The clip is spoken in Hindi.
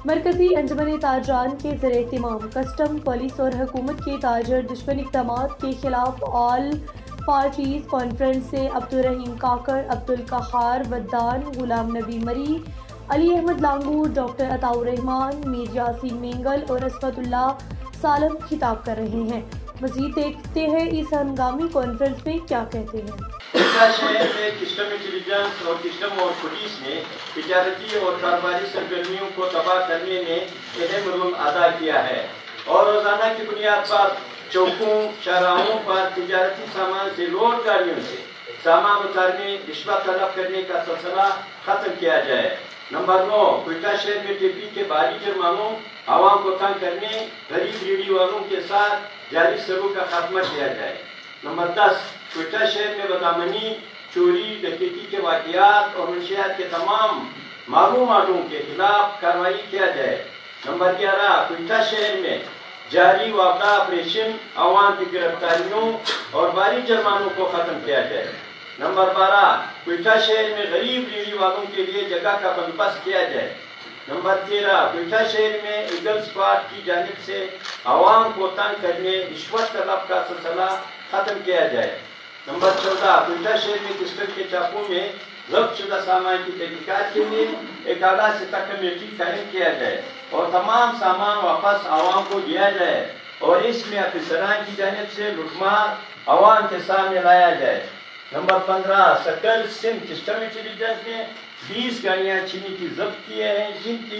अंजमन ताजरान के जर अहतमाम कस्टम, पुलिस और हुकूमत के ताजर दुश्मन इकदाम के खिलाफ ऑल पार्टीज़ कॉन्फ्रेंस से अब्दुलरहीम काकर, अब्दुल कहार, वद्दान, गुलाम नबी मरी, अली अहमद लांगू डॉक्टर अताउर रहमान, मीर यासिन मेंगल और असफतुल्ला सालम खिताब कर रहे हैं। मजीद देखते हैं इस हंगामी कॉन्फ्रेंस में क्या कहते हैं। शहर में किस्टम इंटेलिजेंस और किस्टम और पुलिस ने तजारती और कारोबारी सरगर्मियों को तबाह करने में अहम रोल अदा किया है। और रोज़ाना की बुनियाद पर चौकों शराहों पर तजारती सामान से लोड गाड़ियों से सामान उतारने, रिश्वत तलब करने का सिलसिला खत्म किया जाए। नंबर नौ, कोयटा शहर में टीपी के बारी जुर्मानों आवाम को तंग करने, गरीब रेडी वालों के साथ जारी सबों का खात्मा किया जाए। नंबर दस, कोयटा शहर में बदामनी, चोरी, डकैती के वाकयात और मंशियात के तमाम मालूम के खिलाफ कार्रवाई किया जाए। नंबर ग्यारह, कोयटा शहर में जारी वापदा ऑपरेशन, आवाम की गिरफ्तारियों और बारी जुर्मानों को खत्म किया जाए। नंबर बारह कोयटा शहर में गरीब रेडी वालों के लिए जगह का बंदोबस्त किया जाए। नंबर तेरह कोयटा शहर में ईगल स्क्वाड की जानब से आवाम को तंग करने रिश्वत तलब का सिलसिला खत्म किया जाए। नंबर चौदह कोयटा शहर में किस्टम के चाकू में जब्त शुदा सामान की तहकीकत के लिए एक आला सतह कमेटी कायम किया जाए और तमाम सामान वापस आवाम को दिया जाए और इसमें अफसरान की जानब से लुटमार आवाम के सामने लाया जाए। नंबर पंद्रह, सकल सिंह सिस्टम इंटेलिजेंस ने बीस गाड़ियाँ चीनी की जब्त किए हैं, जिनकी